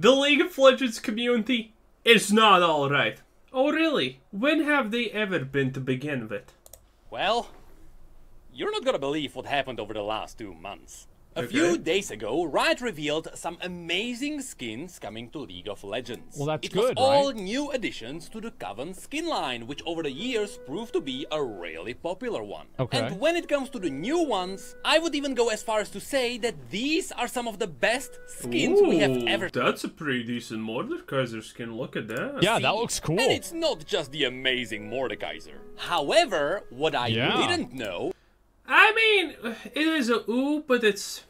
The League of Legends community is not alright. Oh, really? When have they ever been to begin with? Well, you're not gonna believe what happened over the last two months. A Okay. few days ago, Riot revealed some amazing skins coming to League of Legends. Well, that's it good, was all right? new additions to the Coven skin line, which over the years proved to be a really popular one. Okay. And when it comes to the new ones, I would even go as far as to say that these are some of the best skins we have Ooh, ever That's a pretty decent Mordekaiser skin. Look at that. Yeah, see. that looks cool. And it's not just the amazing Mordekaiser. However, what I Yeah. didn't know I mean, it is a ooh, but it's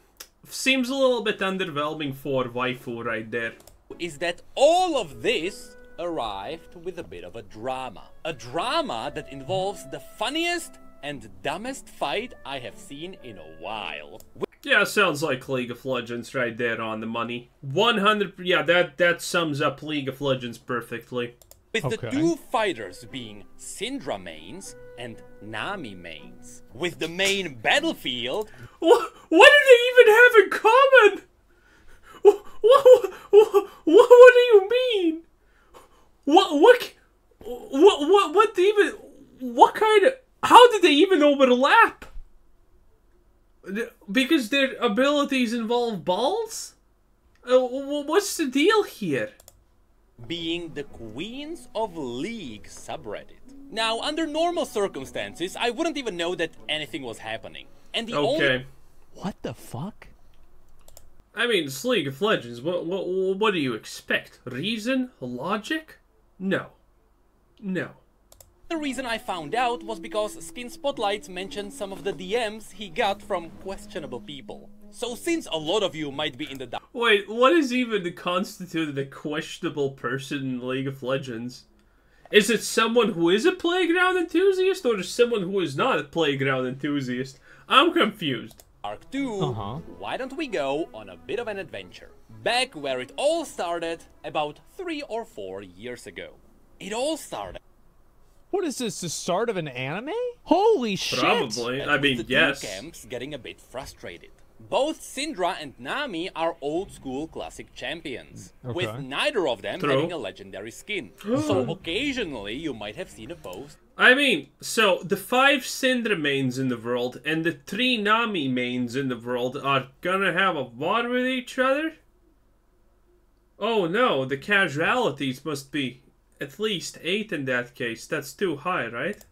seems a little bit underwhelming for waifu right there. is that all of this arrived with a bit of a drama. A drama that involves the funniest and dumbest fight I have seen in a while. Yeah, sounds like League of Legends right there on the money. 100 Yeah, that that sums up League of Legends perfectly. With the two fighters being Syndra mains and Nami mains. With the main battlefield What, what do they even have in common? What, what, what, what, do you mean? What, what, what, what, what even, what kind of, how did they even overlap? Because their abilities involve balls? Uh, what's the deal here? being the Queens of League subreddit. Now, under normal circumstances, I wouldn't even know that anything was happening. And the only what the fuck? I mean, it's League of Legends. What, what, what do you expect? Reason? Logic? No. No. The reason I found out was because Skin Spotlight mentioned some of the DMs he got from questionable people. So since a lot of you might be in the dark Wait, what is even constituted a questionable person in League of Legends? Is it someone who is a playground enthusiast or is someone who is not a playground enthusiast? I'm confused. too, Uh-huh. why don't we go on a bit of an adventure? Back where it all started about three or four years ago. It all started What is this? The start of an anime? Holy shit! Probably. I with mean, the two yes. camps getting a bit frustrated. Both Syndra and Nami are old school classic champions, mm, with neither of them True. having a legendary skin. so occasionally you might have seen a post I mean, so the five Syndra mains in the world and the three Nami mains in the world are gonna have a war with each other? Oh no, the casualties must be at least eight in that case. That's too high, right?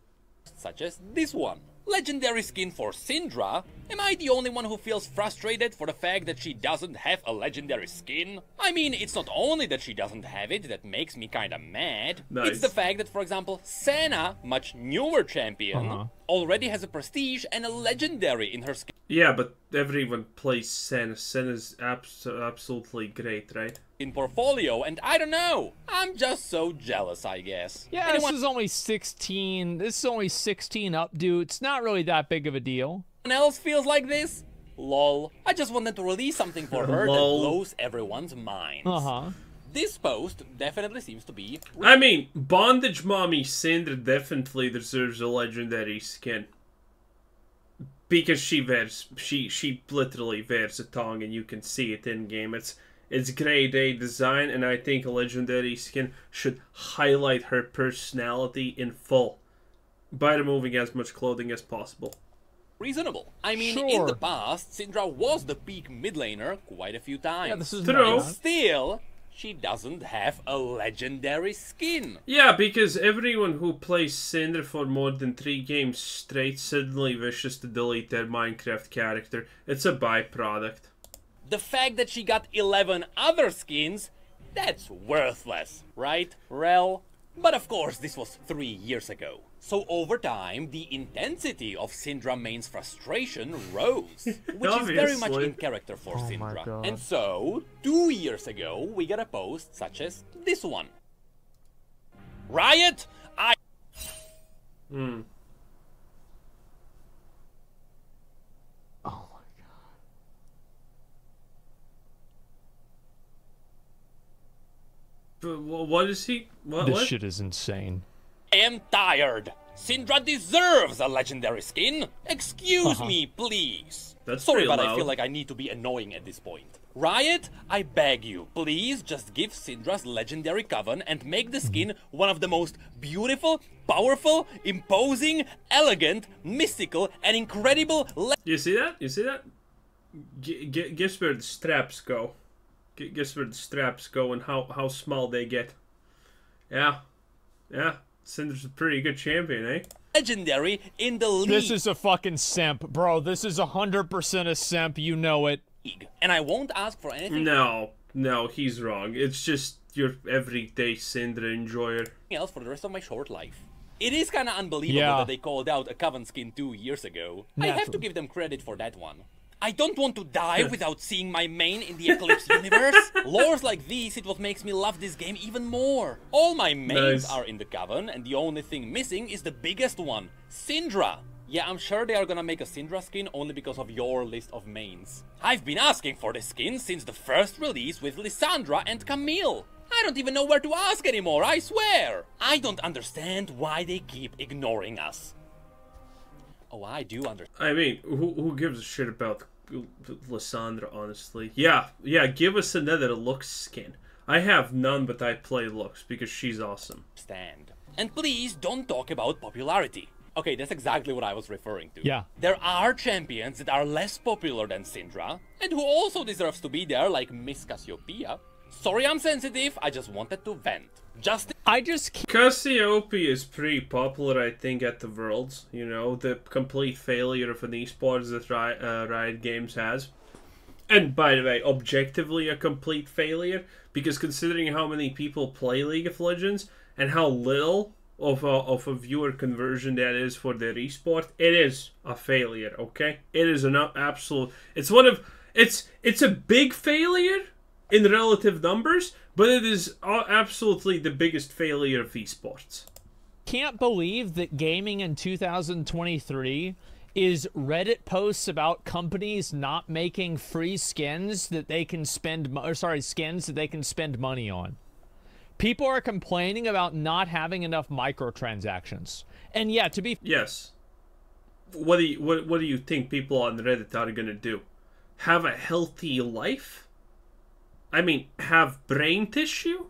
such as this one. Legendary skin for Syndra? Am I the only one who feels frustrated for the fact that she doesn't have a legendary skin? I mean, it's not only that she doesn't have it that makes me kinda mad. Nice. It's the fact that, for example, Senna, much newer champion, Uh-huh. already has a prestige and a legendary in her skin Yeah, but everyone plays Sen. Sen is abs- absolutely great, right? In portfolio, and I don't know. I'm just so jealous, I guess. Yeah, Anyone this is only 16. This is only 16 up, dude. It's not really that big of a deal. Else feels like this? Lol. I just wanted to release something for her that blows everyone's minds. Uh huh. This post definitely seems to be I mean, Bondage Mommy Syndra definitely deserves a legendary skin. Because she wears she she literally wears a tongue and you can see it in game. It's it's grade A design and I think a legendary skin should highlight her personality in full by removing as much clothing as possible. Reasonable. I mean, in the past, Syndra was the peak mid laner quite a few times. Yeah, this is True. not bad. Still, she doesn't have a legendary skin. Yeah, because everyone who plays Syndra for more than three games straight suddenly wishes to delete their Minecraft character. It's a byproduct. The fact that she got 11 other skins, that's worthless, right, Rel? But of course, this was three years ago. So over time, the intensity of Syndra Main's frustration rose, which is very much in character for Oh Syndra. And so, two years ago, we got a post such as this one. Riot, I Hmm. Oh my god. But what is he? What? This what? shit is insane. Am tired. Syndra deserves a legendary skin. Excuse me, please. That's Sorry, but I feel like I need to be annoying at this point. Riot, I beg you, please just give Syndra's legendary coven and make the skin one of the most beautiful, powerful, imposing, elegant, mystical, and incredible le- You see that? You see that? G- g- guess where the straps go. G- guess where the straps go and how, how small they get. Yeah. Yeah. Syndra's a pretty good champion, eh? legendary in the league. This is a fucking simp, bro. This is 100% a simp. You know it. And I won't ask for anything No. No, he's wrong. It's just your everyday Cinder enjoyer. else for the rest of my short life. It is kinda unbelievable Yeah. that they called out a Coven skin two years ago. I have to give them credit for that one. I don't want to die without seeing my main in the Eclipse universe. Lores like these, it what makes me love this game even more. All my mains Nice. are in the Coven, and the only thing missing is the biggest one, Syndra. Yeah, I'm sure they are gonna make a Syndra skin only because of your list of mains. I've been asking for the skin since the first release with Lissandra and Camille. I don't even know where to ask anymore, I swear! I don't understand why they keep ignoring us. Oh, I do understand. I mean, who, who gives a shit about Lissandra, honestly? Yeah, yeah, give us another Lux skin. I have none, but I play Lux because she's awesome. stand. And please don't talk about popularity. Okay, that's exactly what I was referring to. Yeah. There are champions that are less popular than Syndra, and who also deserves to be there, like Miss Cassiopeia. Sorry I'm sensitive, I just wanted to vent. Just I just can't. Cassiopeia is pretty popular, I think, at the Worlds. You know, the complete failure of an esports that Riot, uh, Riot Games has. And by the way, objectively a complete failure, because considering how many people play League of Legends and how little of a, of a viewer conversion that is for their esport, it is a failure. Okay, it is an absolute. It's one of it's it's a big failure in relative numbers, but it is absolutely the biggest failure of esports. can't believe that gaming in 2023 is Reddit posts about companies not making free skins that they can spend or sorry, skins that they can spend money on. People are complaining about not having enough microtransactions. And yeah, to be Yes. What do you what what do you think people on Reddit are gonna do? Have a healthy life? I mean, have brain tissue?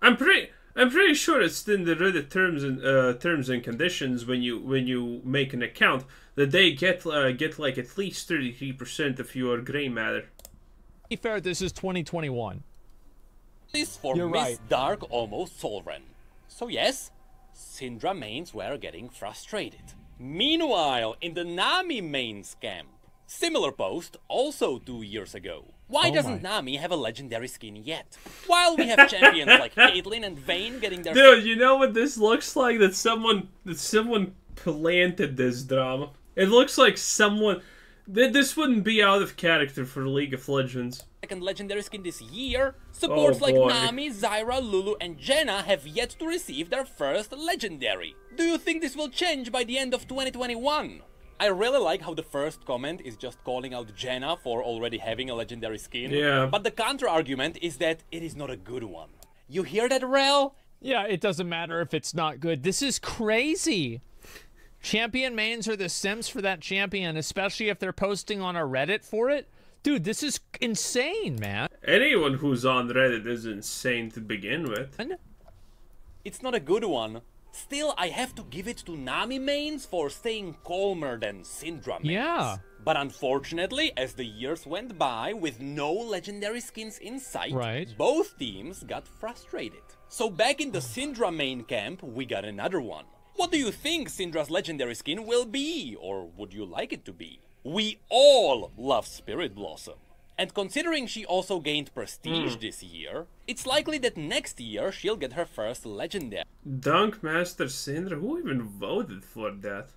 I'm pretty I'm pretty sure it's in the Reddit terms and uh, terms and conditions when you when you make an account that they get uh, get like at least thirty three percent of your gray matter. Be fair, this is 2021. this for You're Miss right. Dark Almost Sovereign. So yes, Syndra mains were getting frustrated. Meanwhile, in the Nami mains camp, similar post also two years ago. Why Oh doesn't my. Nami have a legendary skin yet? While we have champions like Caitlyn and Vayne getting their Dude, you know what this looks like? That someone that someone planted this drama. It looks like someone. th- This wouldn't be out of character for League of Legends. second legendary skin this year, supports Oh, like. Nami, Zyra, Lulu, and Janna have yet to receive their first legendary. Do you think this will change by the end of 2021? I really like how the first comment is just calling out Janna for already having a legendary skin. Yeah. But the counter argument is that it is not a good one. You hear that, Rel? Yeah, it doesn't matter if it's not good. This is crazy. Champion mains are the sims for that champion, especially if they're posting on a Reddit for it. Dude, this is insane, man. Anyone who's on Reddit is insane to begin with. It's not a good one. Still, I have to give it to Nami mains for staying calmer than Syndra mains. Yeah. But unfortunately, as the years went by with no legendary skins in sight, Right. both teams got frustrated. So back in the Syndra main camp, we got another one. What do you think Syndra's legendary skin will be, or would you like it to be? We all love Spirit Blossom. And considering she also gained prestige hmm. this year, it's likely that next year she'll get her first legendary. Dunk Master Syndra, who even voted for that?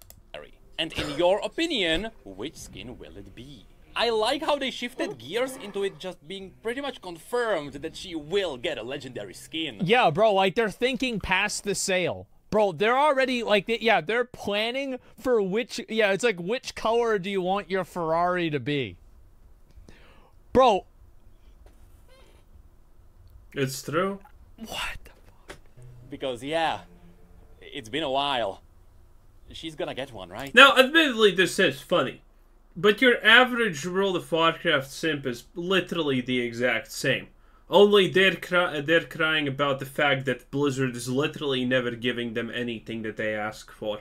And in your opinion, which skin will it be? I like how they shifted gears into it just being pretty much confirmed that she will get a legendary skin. Yeah, bro, like they're thinking past the sale. Bro, they're already like, they, yeah, they're planning for which, yeah, it's like, which color do you want your Ferrari to be? Bro, It's true. what? Because, yeah, it's been a while. She's gonna get one, right? Now, admittedly, this is funny. But your average World of Warcraft simp is literally the exact same. Only they're cry- they're crying about the fact that Blizzard is literally never giving them anything that they ask for.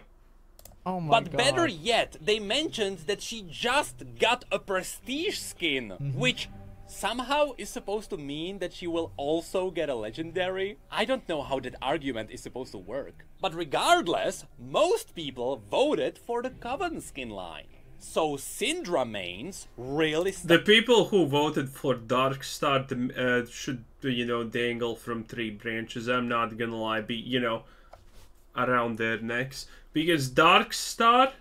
Oh my But god. better yet, they mentioned that she just got a prestige skin, Mm-hmm. which somehow is supposed to mean that she will also get a legendary. I don't know how that argument is supposed to work. But regardless, most people voted for the Coven skin line. So Syndra mains really st- The people who voted for Darkstar uh, should, you know, dangle from three branches. I'm not gonna lie, be you know, around their necks because Darkstar,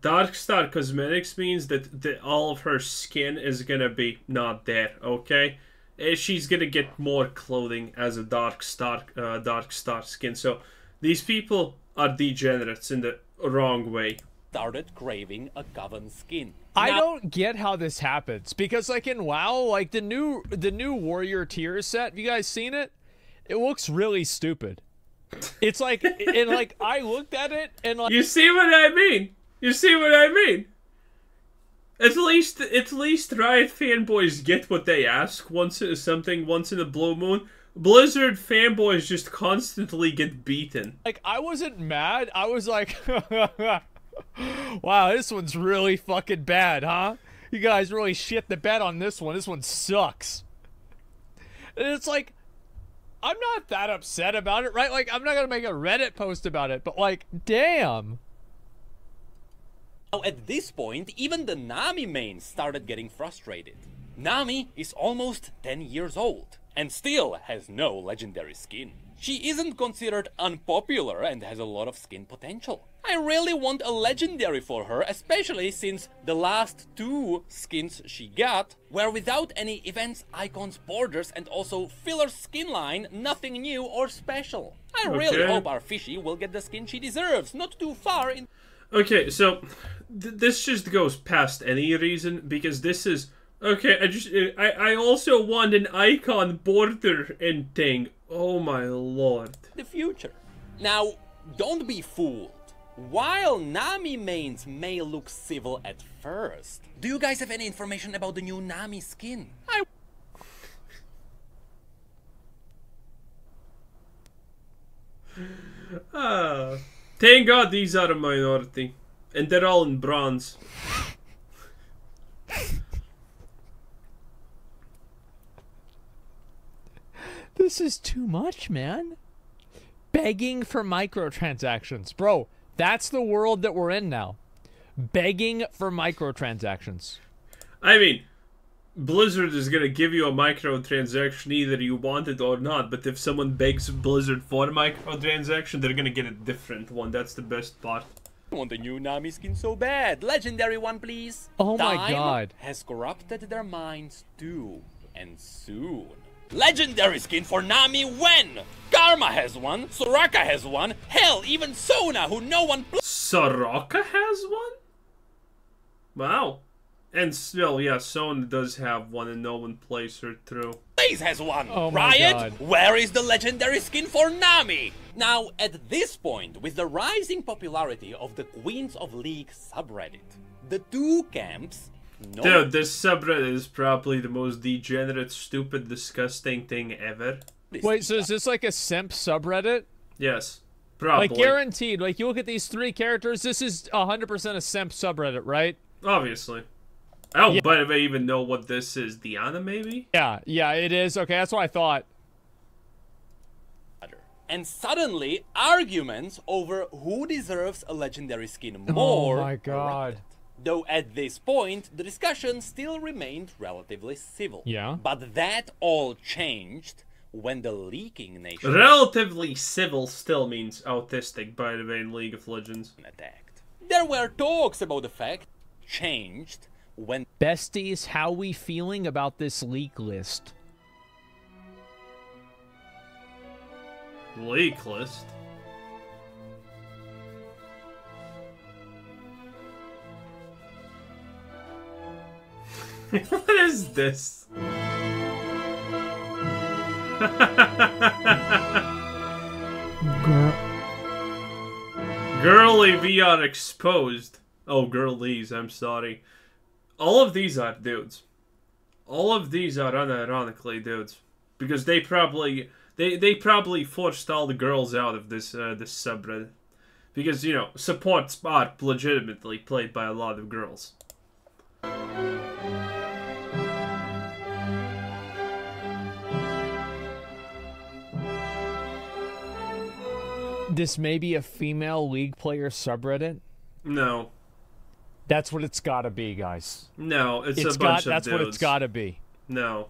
Darkstar cosmetics means that the, all of her skin is gonna be not there. Okay, Eh, she's gonna get more clothing as a Darkstar, uh, Darkstar skin. So these people are degenerates in the wrong way. started craving a Coven skin. I don't get how this happens because like in WoW, like the new the new warrior tier set, have you guys seen it? It looks really stupid. It's like and like I looked at it and like You see what I mean? You see what I mean? At least, at least Riot fanboys get what they ask once in something once in a blue moon. Blizzard fanboys just constantly get beaten. like I wasn't mad. I was like Wow, this one's really fucking bad, huh? You guys really shit the bed on this one. This one sucks. And it's like I'm not that upset about it, right? Like I'm not to make a Reddit post about it, but like damn. Now, at this point, even the Nami main started getting frustrated. Nami is almost 10 years old and still has no legendary skin. She isn't considered unpopular and has a lot of skin potential. I really want a legendary for her, especially since the last two skins she got were without any events, icons, borders, and also filler skin line, nothing new or special. I really hope our fishy will get the skin she deserves, not too far in Okay, so th- this just goes past any reason because this is okay. I just I I also want an icon border and thing. Oh my lord. the future. Now, don't be fooled. While Nami mains may look civil at first, do you guys have any information about the new Nami skin? I Ah, thank God these are a minority, and they're all in bronze. This is too much, man. Begging for microtransactions. Bro, that's the world that we're in now. Begging for microtransactions. I mean, Blizzard is gonna give you a microtransaction either you want it or not. But if someone begs Blizzard for a microtransaction, they're gonna get a different one. That's the best part. I want the new Nami skin so bad. Legendary one, please. Oh my God. Has corrupted their minds too, and soon. Legendary skin for Nami when? Karma has one, Soraka has one, hell, even Sona, who no one pl- Soraka has one. Wow. And still, yeah, Sona does have one, and no one plays her through. Blaze has one. Oh my Riot, God. where is the legendary skin for Nami? Now, at this point, with the rising popularity of the Queens of League subreddit, the two camps. No, Dude, this subreddit is probably the most degenerate, stupid, disgusting thing ever. Wait, so is this like a simp subreddit? Yes, probably. Like guaranteed. Like you look at these three characters, this is 100% a simp subreddit, right? Obviously. I don't, by the way, even know what this is. Diana, maybe? Yeah, yeah, it is. Okay, that's what I thought. And suddenly, arguments over who deserves a legendary skin oh more. oh my god. Erupted. Though at this point, the discussion still remained relatively civil. Yeah. But that all changed when the leaking nation Relatively civil still means autistic, by the way, in League of Legends. attacked. There were talks about the fact changed when Besties, how we feeling about this leak list? Leak list? what is this? Girl. Girly VR exposed. Oh, girlies, I'm sorry. All of these are dudes. All of these are unironically dudes. Because they probably they they probably forced all the girls out of this uh, this subreddit. Because, you know, supports are legitimately played by a lot of girls. This may be a female League player subreddit. No. That's what it's got to be, guys. No, it's, It's a got. bunch of That's dudes. what it's got to be. No.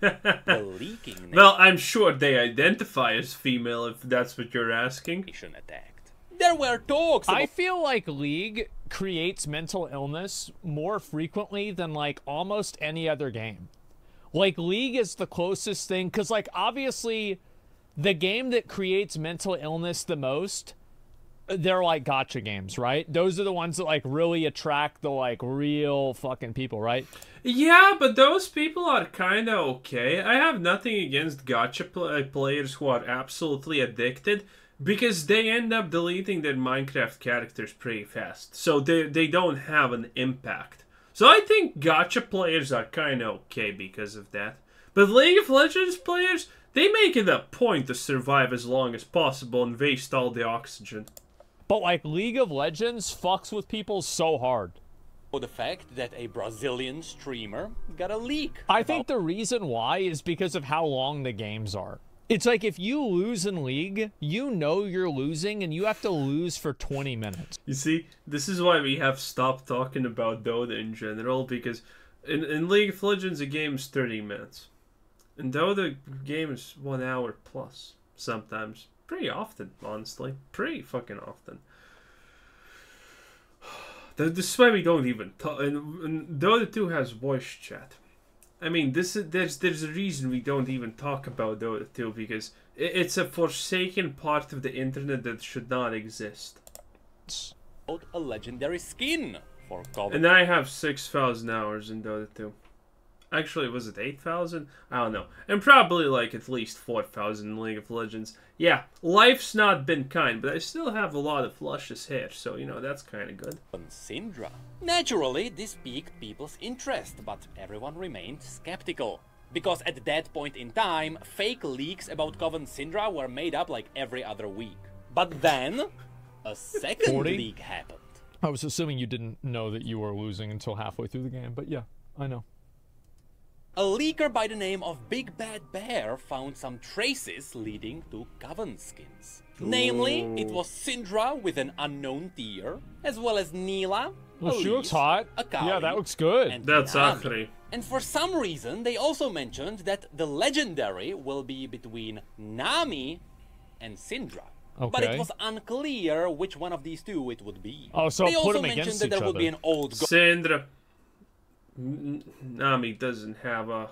The leaking Well, I'm sure they identify as female if that's what you're asking. nation attacked. There were talks about I feel like League creates mental illness more frequently than like almost any other game. Like League is the closest thing cuz like obviously the game that creates mental illness the most they're like gacha games, right? Those are the ones that like really attract the like real fucking people, right? Yeah, but those people are kind of okay. I have nothing against gacha pl- uh, players who are absolutely addicted because they end up deleting their Minecraft characters pretty fast. So they they don't have an impact. So I think gacha players are kind of okay because of that. But League of Legends players, they make it a point to survive as long as possible and waste all the oxygen. But like League of Legends fucks with people so hard. For the fact that a Brazilian streamer got a leak. I think the reason why is because of how long the games are. It's like if you lose in League, you know you're losing and you have to lose for 20 minutes. You see, this is why we have stopped talking about Dota in general because in, in League of Legends a game is 30 minutes. In the game is 1 hour plus sometimes. Pretty often, honestly. Pretty fucking often. Th- This is why we don't even talk. And, and Dota 2 has voice chat. I mean, this is there's there's a reason we don't even talk about Dota 2 because i- it's a forsaken part of the internet that should not exist. a legendary skin for And I have 6,000 hours in Dota 2. Actually, was it 8,000? I don't know. And probably like at least 4,000 in League of Legends. Yeah, life's not been kind, but I still have a lot of luscious hair, so you know, that's kind of good. Coven Syndra. Naturally, this piqued people's interest, but everyone remained skeptical. Because at that point in time, fake leaks about Coven Syndra were made up like every other week. But then, a second 40? leak happened. I was assuming you didn't know that you were losing until halfway through the game, but yeah, I know. A leaker by the name of Big Bad Bear found some traces leading to Coven skins. Namely, it was Syndra with an unknown tier, as well as Nilah, Well, she looks hot. Akali, Yeah, that looks good. and That's Nami. Akari. And for some reason, they also mentioned that the legendary will be between Nami and Syndra. Okay. But it was unclear which one of these two it would be. Oh, so they put also them mentioned against that there each would be other. an old go- Sandra. N- Nami doesn't have a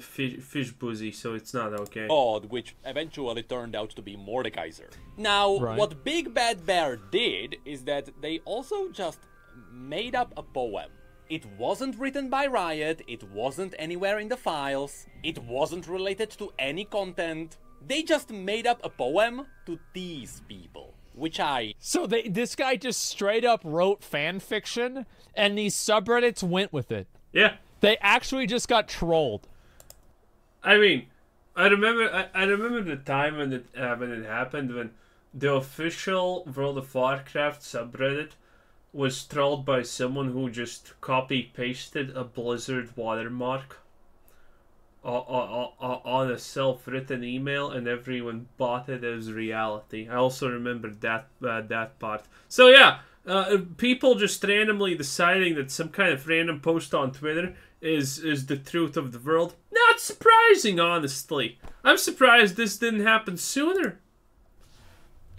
fish, fish boozy, so it's not okay. Odd, which eventually turned out to be Mordekaiser. Now, Right. what Big Bad Bear did is that they also just made up a poem. It wasn't written by Riot, it wasn't anywhere in the files, it wasn't related to any content. They just made up a poem to tease people, which I So they, this guy just straight up wrote fan fiction, and these subreddits went with it. Yeah. They actually just got trolled. I mean, I remember. I, I remember the time when it uh, when it happened when the official World of Warcraft subreddit was trolled by someone who just copy pasted a Blizzard watermark o- o- o- on a self written email, and everyone bought it as reality. I also remember that uh, that part. So yeah. Uh, people just randomly deciding that some kind of random post on Twitter is is the truth of the world. Not surprising, honestly. I'm surprised this didn't happen sooner.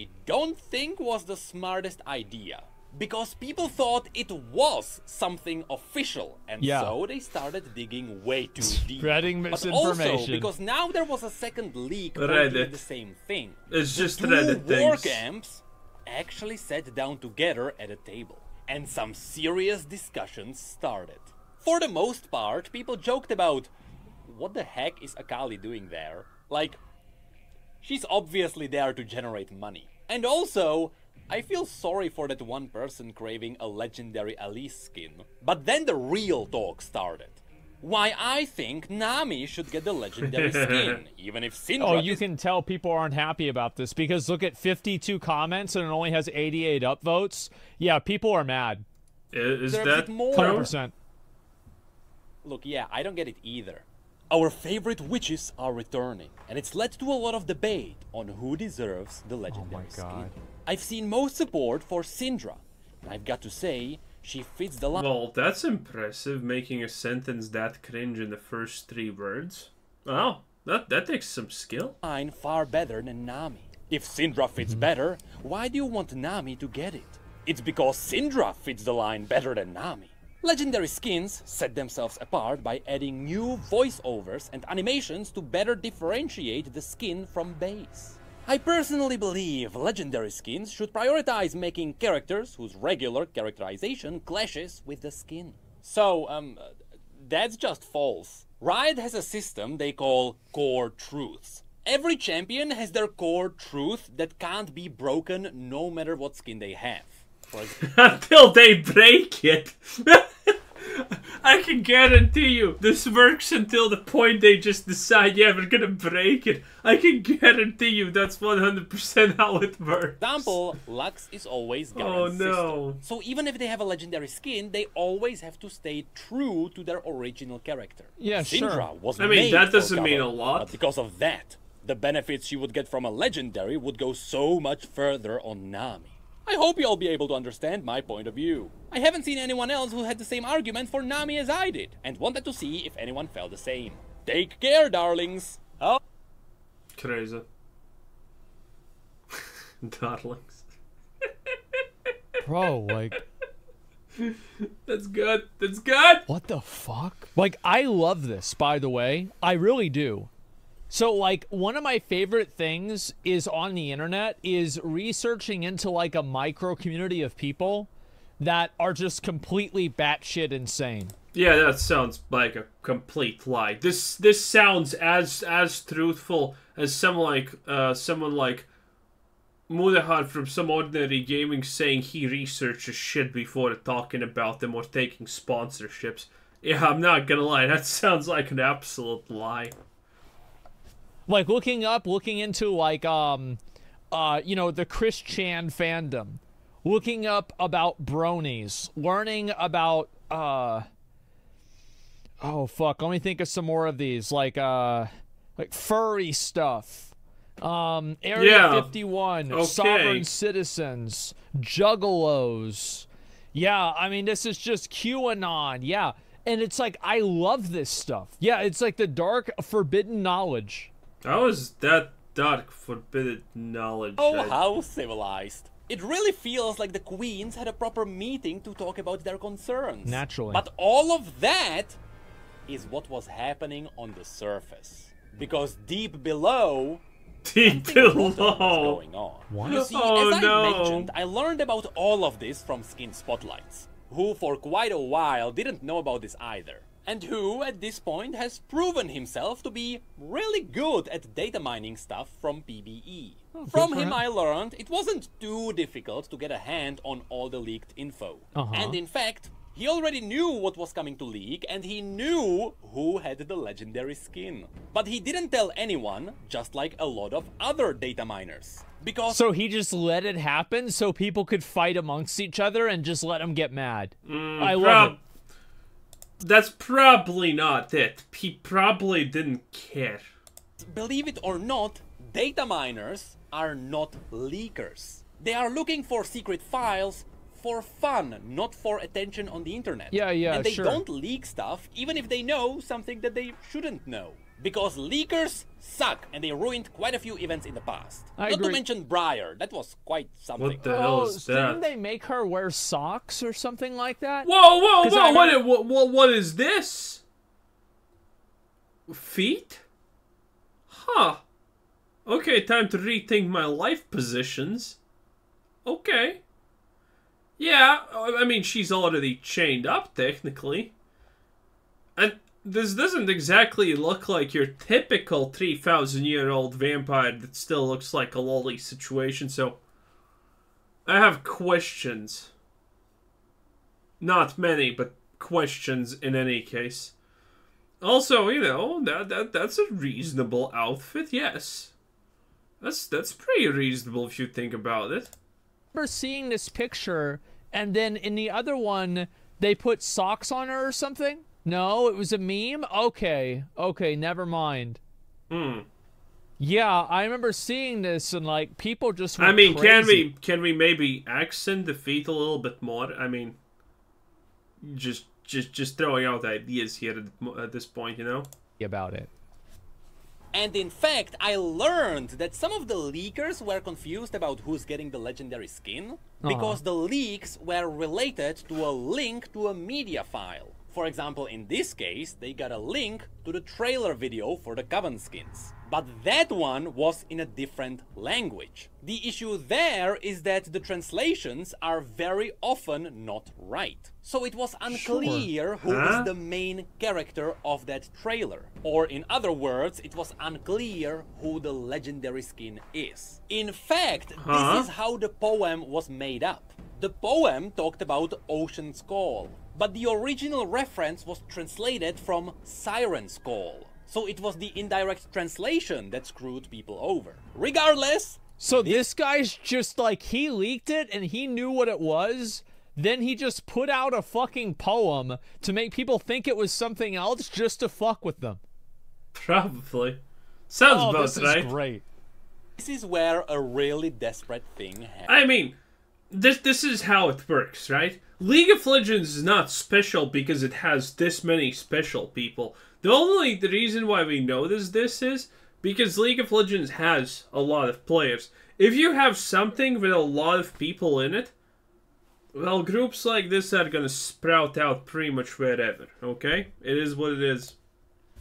I don't think was the smartest idea. Because people thought it was something official, and Yeah. so they started digging way too deep. Spreading But also, because now there was a second leak pointing Reddit. the same thing. It's the just two Reddit war things. camps actually sat down together at a table, and some serious discussions started. For the most part, people joked about what the heck is Akali doing there? Like, she's obviously there to generate money. And also, I feel sorry for that one person craving a legendary Elise skin. But then the real talk started. Why I think Nami should get the legendary skin, even if Syndra Oh, you is can tell people aren't happy about this because look at 52 comments and it only has 88 upvotes. Yeah, people are mad. I- Is Deserves that more. 100%. Look, yeah, I don't get it either. Our favorite witches are returning, and it's led to a lot of debate on who deserves the oh legendary skin. God. I've seen most support for Syndra, and I've got to say, she fits the line Well, that's impressive, making a sentence that cringe in the first three words. Wow, that that takes some skill. far better than Nami. If Syndra fits mm-hmm. better, why do you want Nami to get it? It's because Syndra fits the line better than Nami. Legendary skins set themselves apart by adding new voiceovers and animations to better differentiate the skin from base. I personally believe legendary skins should prioritize making characters whose regular characterization clashes with the skin. So, um, that's just false. Riot has a system they call core truths. Every champion has their core truth that can't be broken no matter what skin they have. Until they break it. I can guarantee you, this works until the point they just decide, yeah, we're gonna break it. I can guarantee you that's 100% how it works. example, Lux is always Oh Garen's sister. no. So even if they have a legendary skin, they always have to stay true to their original character. Yeah, Syndra sure. was I mean, that doesn't mean a lot. But because of that, the benefits you would get from a legendary would go so much further on Nami. I hope you'll be able to understand my point of view. I haven't seen anyone else who had the same argument for Nami as I did, and wanted to see if anyone felt the same. Take care, darlings. Oh. Crazy. Darlings. Bro, like, That's good. That's good. what the fuck? Like, I love this, by the way. I really do. So, like, one of my favorite things is on the internet is researching into, like, a micro community of people that are just completely batshit insane. Yeah, that sounds like a complete lie. This this sounds as as truthful as someone like uh someone like Mutahar from some ordinary gaming saying he researches shit before talking about them or taking sponsorships. Yeah, I'm not gonna lie, that sounds like an absolute lie. Like looking up looking into like um uh you know the chris chan fandom. Looking up about bronies. Learning about uh oh fuck. Let me think of some more of these. Like uh like furry stuff. Um area Yeah. 51 Okay. sovereign citizens. Juggalos. Yeah i mean this is just qanon. Yeah. And it's like i love this stuff. Yeah it's like the dark forbidden knowledge How is that dark forbidden knowledge? Oh, I- how civilized. It really feels like the queens had a proper meeting to talk about their concerns. Naturally. But all of that is what was happening on the surface. Because deep below, Deep something rotten below. going on. What? You see, Oh, as I mentioned, I learned about all of this from Skin Spotlights, who for quite a while didn't know about this either. And who, at this point, has proven himself to be really good at data mining stuff from PBE. from him, him. I learned it wasn't too difficult to get a hand on all the leaked info. Uh-huh. And in fact, he already knew what was coming to leak, and he knew who had the legendary skin. But he didn't tell anyone, just like a lot of other data miners. Because So he just let it happen so people could fight amongst each other and just let them get mad. I love Prob- it. That's probably not it. He probably didn't care. believe it or not, data miners are not leakers. They are looking for secret files for fun, not for attention on the internet. Yeah, yeah, And they sure. don't leak stuff even if they know something that they shouldn't know. Because leakers suck and they ruined quite a few events in the past. I not to mention Briar, that was quite something. What the oh, hell Oh, is didn't that? they make her wear socks or something like that? Whoa, whoa, 'Cause whoa! I What, heard- what, what, what is this? Feet? Huh. Okay, time to rethink my life positions. Okay. Yeah, I I mean, she's already chained up, technically. And this doesn't exactly look like your typical 3,000 year old vampire that still looks like a lolly situation, so. I have questions. Not many, but questions in any case. Also, you know, that that that's a reasonable outfit, yes. That's that's pretty reasonable if you think about it. remember seeing this picture, and then in the other one, they put socks on her or something. No, it was a meme. Okay, okay, never mind. Hmm. Yeah, I remember seeing this and like people just. I went mean, can we can we maybe accent the feet a little bit more? I mean, just just just throwing out ideas here at, at this point, you know. about it? And in fact, I learned that some of the leakers were confused about who's getting the legendary skin because the leaks were related to a link to a media file. For example, in this case, they got a link to the trailer video for the Coven skins. But that one was in a different language. The issue there is that the translations are very often not right. So it was unclear who Huh? the main character of that trailer. Or in other words, it was unclear who the legendary skin is. In fact, Huh? this is how the poem was made up. The poem talked about Ocean's Call, but the original reference was translated from Siren's Call. So it was the indirect translation that screwed people over. Regardless, So this guy's just like he leaked it and he knew what it was. Then he just put out a fucking poem to make people think it was something else just to fuck with them. Probably. Sounds Oh, about this right. is great. this is where a really desperate thing happened. I mean, this this is how it works, right? League of Legends is not special because it has this many special people. The only the reason why we notice this is because League of Legends has a lot of players. If you have something with a lot of people in it, well, groups like this are gonna sprout out pretty much wherever. Okay, it is what it is.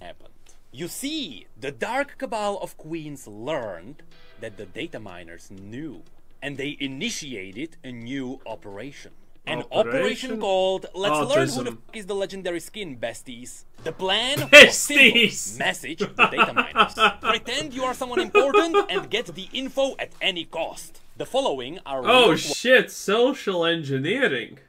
happened. You see, the Dark Cabal of Queens learned that the data miners knew, and they initiated a new operation. An operation, Operation called Let's learn who the Autism. f- is the legendary skin, besties. The plan. Besties. Message the data miners. Pretend you are someone important and get the info at any cost. The following are Oh shit! Social engineering,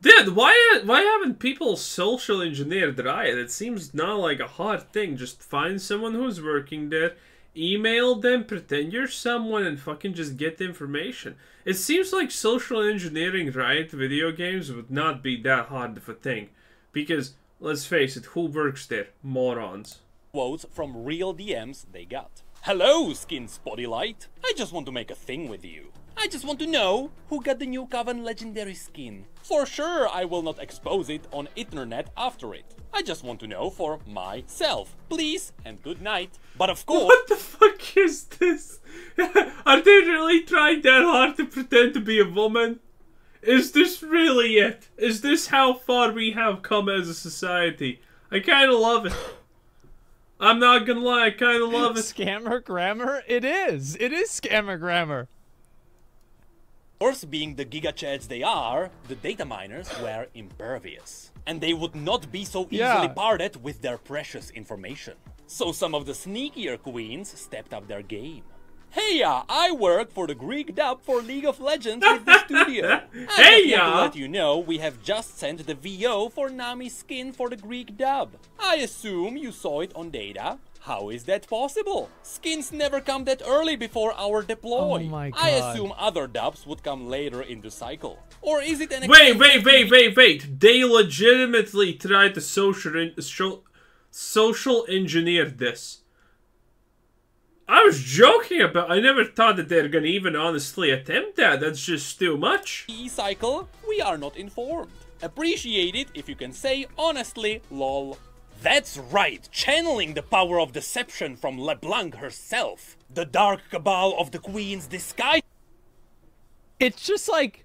dude. Why uh, why haven't people social engineered Riot? It seems not like a hard thing. Just find someone who's working there, email them, pretend you're someone, and fucking just get the information. It seems like social engineering Riot video games would not be that hard of a thing, because let's face it, who works there? Morons. quotes from real DMs they got. Hello, Skin Spotty Light! I just want to make a thing with you. I just want to know who got the new Coven legendary skin. For sure, I will not expose it on internet after it. I just want to know for myself. Please and good night. But of course, What the fuck is this? Are they really trying that hard to pretend to be a woman? Is this really it? Is this how far we have come as a society? I kind of love it. I'm not gonna lie, I kind of love it. Scammer grammar? It is. It is scammer grammar. Course, being the gigachads they are, the data miners were impervious. And they would not be so easily Yeah. parted with their precious information. So some of the sneakier queens stepped up their game. Hey ya, I work for the Greek dub for League of Legends with the studio. I just want Hey-ya. to let you know we have just sent the VO for Nami's skin for the Greek dub. I assume you saw it on data. How is that possible? Skins never come that early before our deploy. Oh my I assume other dubs would come later in the cycle. Or is it an Wait, wait, expensive wait, wait, wait. They legitimately tried to social en- social engineer this. I was joking about. I never thought that they're gonna even honestly attempt that. That's just too much. E-cycle? We are not informed. Appreciate it if you can say honestly, lol. That's right, channeling the power of deception from LeBlanc herself. The dark cabal of the Queen's disguise. It's just like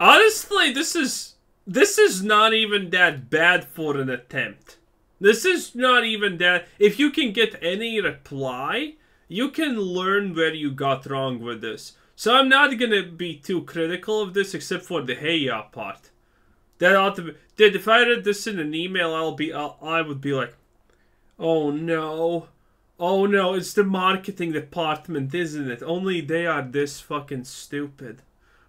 Honestly, this is this is not even that bad for an attempt. This is not even that. If you can get any reply, you can learn where you got wrong with this. So I'm not gonna be too critical of this, except for the hey ya part. That ought to be. Dude, if I read this in an email, I'll be. I'll, I would be like, oh no, Oh no, it's the marketing department, isn't it? Only they are this fucking stupid.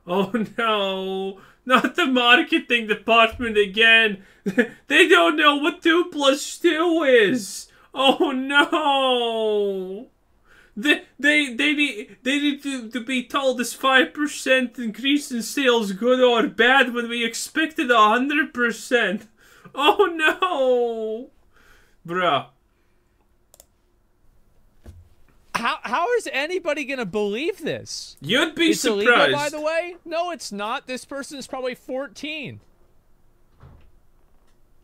Oh no, not the marketing department again. they don't know what 2 plus 2 is. Oh no. They, they, they need, they need to, to be told this 5% increase in sales good or bad when we expected a 100%. Oh no. Bruh. How how is anybody gonna believe this? You'd be It's surprised. illegal, by the way. No, it's not. This person is probably 14.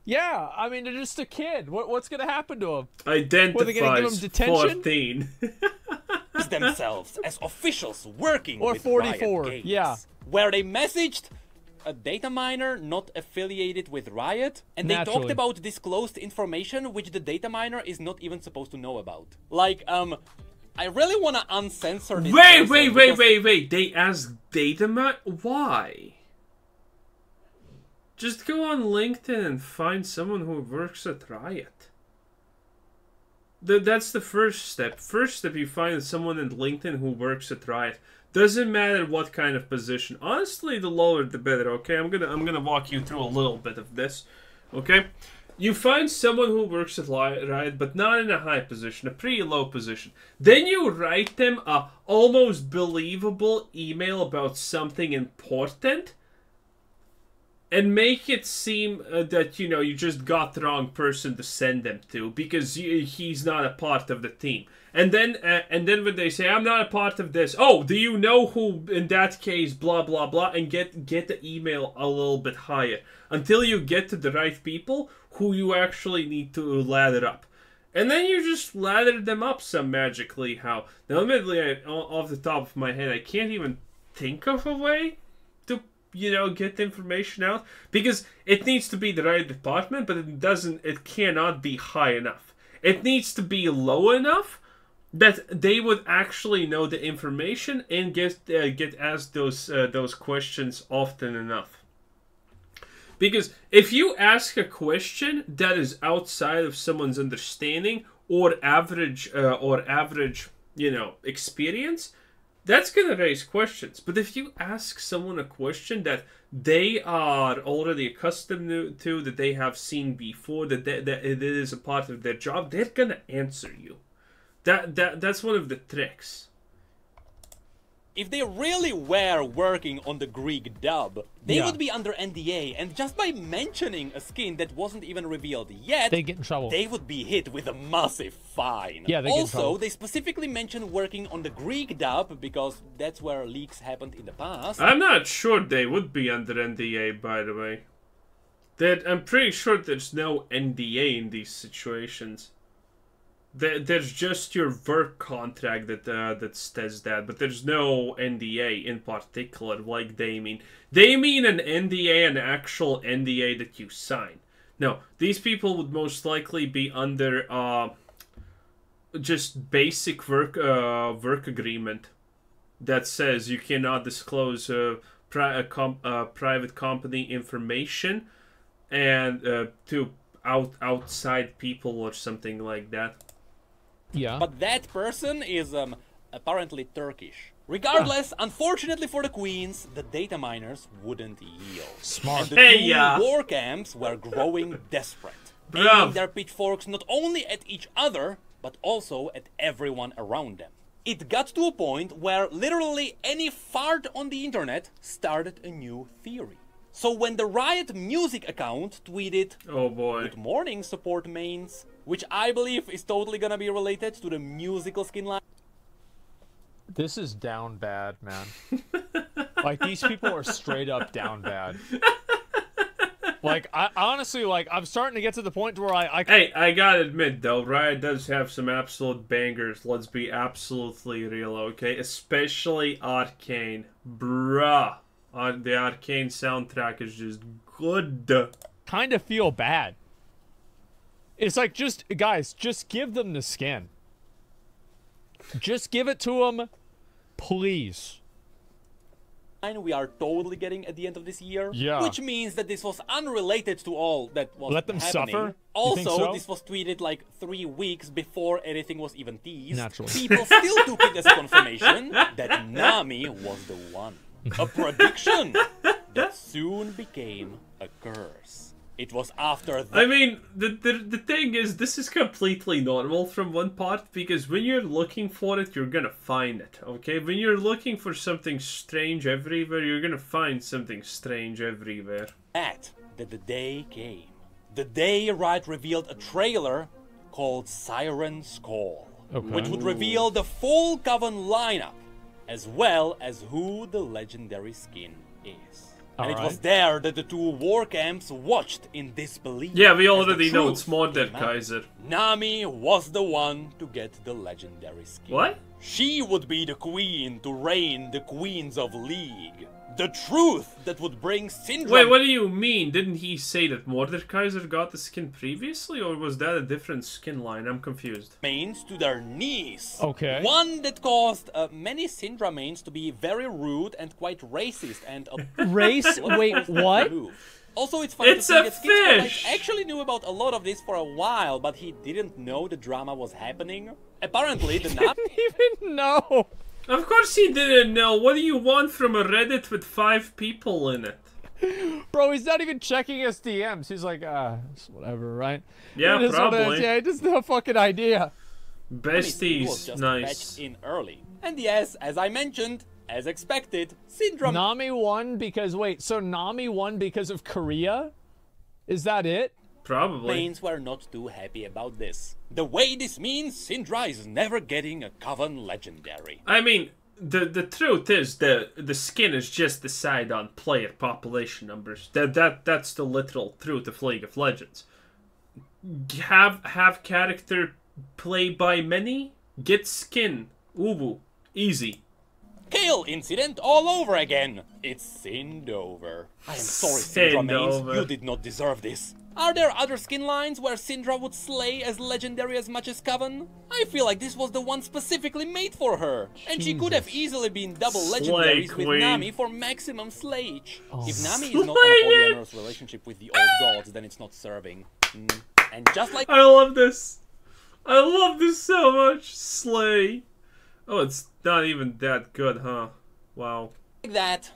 Yeah, I mean, they're just a kid. What what's gonna happen to him? Identifies they gonna give him detention? 14. themselves as officials working Or with 44, Riot Games, yeah. where they messaged a data miner not affiliated with Riot, and they talked about disclosed information which the data miner is not even supposed to know about. Like, um, I really want to uncensor this. wait, person wait, wait, wait, wait. They asked Datama? Why? Just go on LinkedIn and find someone who works at Riot. Th- that's the first step. First step, you find someone in LinkedIn who works at Riot. Doesn't matter what kind of position. Honestly, the lower the better. Okay, I'm gonna I'm gonna walk you through a little bit of this. Okay, you find someone who works at Riot, but not in a high position, a pretty low position. Then you write them a almost believable email about something important and make it seem uh, that you know you just got the wrong person to send them to because you, he's not a part of the team. And then uh, and then when they say i'm not a part of this oh do you know who in that case blah blah blah and get get the email a little bit higher. Until you get to the right people who you actually need to ladder up. And then you just ladder them up some magically how now admittedly I, off the top of my head i can't even think of a way you know get the information out because it needs to be the right department but it doesn't it cannot be high enough. It needs to be low enough that they would actually know the information and get uh, get asked those uh, those questions often enough. Because if you ask a question that is outside of someone's understanding or average uh, or average you know experience that's going to raise questions. But if you ask someone a question that they are already accustomed to- that they have seen before, that, they, that it is a part of their job, they're going to answer you. That that that's one of the tricks. If they really were working on the Greek dub, they Yeah. would be under NDA, and just by mentioning a skin that wasn't even revealed yet, They get in trouble. they would be hit with a massive fine. Yeah, they get in also, they specifically mentioned working on the Greek dub because that's where leaks happened in the past. I'm not sure they would be under NDA, by the way. That I'm pretty sure there's no NDA in these situations. There, there's just your work contract that uh, that says that, but there's no NDA in particular, like they mean. They mean an NDA, an actual NDA that you sign. No, these people would most likely be under uh, just basic work uh, work agreement that says you cannot disclose uh, pri- uh, com- uh, private company information and uh, to out outside people or something like that. Yeah. But that person is um, apparently Turkish. Regardless, unfortunately for the queens, the data miners wouldn't yield. Smart. And the Hey, two yeah. war camps were growing desperate, Bruv. aiming their pitchforks not only at each other, but also at everyone around them. It got to a point where literally any fart on the internet started a new theory. So when the Riot Music account tweeted, Oh boy. Good morning, support mains, which I believe is totally gonna be related to the musical skin line. This is down bad, man. like these people are straight up down bad. Like I honestly like I'm starting to get to the point where I, I Hey, I gotta admit though, Riot does have some absolute bangers. Let's be absolutely real, okay? Especially Arcane, bruh. Uh, the Arcane soundtrack is just good. kind of feel bad. It's like just guys, just give them the skin. Just give it to them, please. And we are totally getting at the end of this year. Yeah. Which means that this was unrelated to all that was Let them happening. suffer? Also, so? this was tweeted like three weeks before anything was even teased. Naturally. People still took it as confirmation that Nami was the one. A prediction that soon became a curse. It was after that. I mean, the, the the thing is, this is completely normal from one part because when you're looking for it, you're gonna find it. Okay, when you're looking for something strange everywhere, you're gonna find something strange everywhere. At that the day came. The day Riot revealed a trailer called Siren's Call, which would reveal the full Coven lineup, as well as who the legendary skin is. and it was there that the two war camps watched in disbelief. Yeah, we already know it's came out. Kaiser. Nami was the one to get the legendary skin. What? She would be the queen to reign the queens of League. The truth that would bring Syndra Wait, what do you mean? Didn't he say that Mordekaiser got the skin previously, or was that a different skin line? I'm confused. mains to their knees. Okay. One that caused uh, many Syndra mains to be very rude and quite racist and a Race? Wait, what? Also, it's funny It's to see a that Skin Spotlight fish! actually knew about a lot of this for a while, but he didn't know the drama was happening. Apparently, the Nami didn't even know. Of course he didn't know. What do you want from a Reddit with five people in it? Bro, he's not even checking his DMs. He's like, ah, it's whatever, right? Yeah, It is what it is. probably. Yeah, he doesn't have a fucking idea. Besties, nice. patched in early. And yes, as I mentioned, as expected, Syndrome Nami won because wait, so Nami won because of Korea? Is that it? Probably. were not too happy about this. The way this means Syndra is never getting a Coven Legendary. I mean, the the truth is the the skin is just decide on player population numbers. That that that's the literal truth of League of Legends. Have have character play by many, get skin. Uwu. Easy. Kayle incident all over again. It's Syndover. I am sorry, Syndra mains. You did not deserve this. Are there other skin lines where Syndra would slay as legendary as much as Coven? I feel like this was the one specifically made for her. And she could have easily been double Slay legendaries with. Nami for maximum slayage. If Nami is not Slay a polyamorous relationship with the old gods, then it's not serving. Mm. And just like I love this. I love this so much. Slay. Oh, it's not even that good, huh? Wow. that,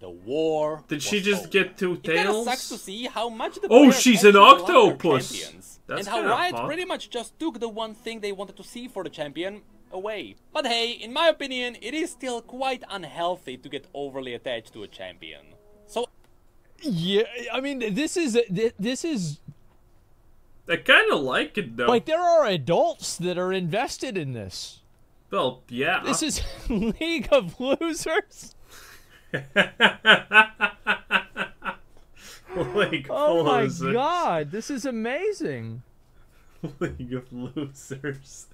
the war. Did she just over. get two tails? It tails? sucks to see how much the Oh, she's an actually love their octopus. champions, That's and how kinda Riot hot. pretty much just took the one thing they wanted to see for the champion away. But hey, in my opinion, it is still quite unhealthy to get overly attached to a champion. So Yeah, I mean, this is this is I kind of like it though. like there are adults that are invested in this. well, yeah. This is League of Losers. League Oh my Losers. god, this is amazing. League of Losers.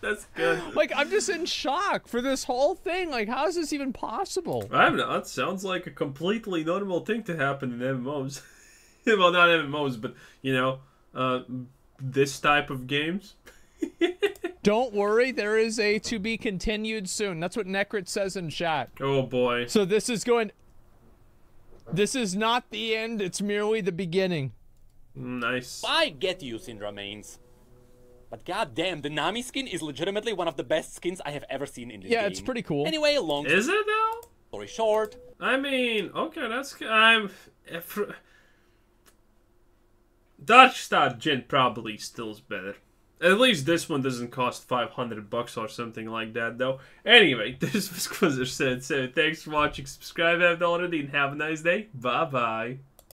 That's good. Like I'm just in shock for this whole thing. Like how is this even possible? I don't know. That sounds like a completely normal thing to happen in MMOs. well, not MMOs, but you know, uh, this type of games. Don't worry, there is a to be continued soon. That's what Necrit says in chat. Oh boy. So this is going This is not the end, it's merely the beginning. Nice. I get you, Syndra mains. But goddamn, the Nami skin is legitimately one of the best skins I have ever seen in this Yeah, game. it's pretty cool. Anyway, long Is it though? story short, I mean, okay, that's I'm. If, Dark Star Jhin probably still's better. At least this one doesn't cost 500 bucks or something like that, though. Anyway, this was Quizzer said, so thanks for watching, subscribe if you haven't already, and have a nice day. Bye bye.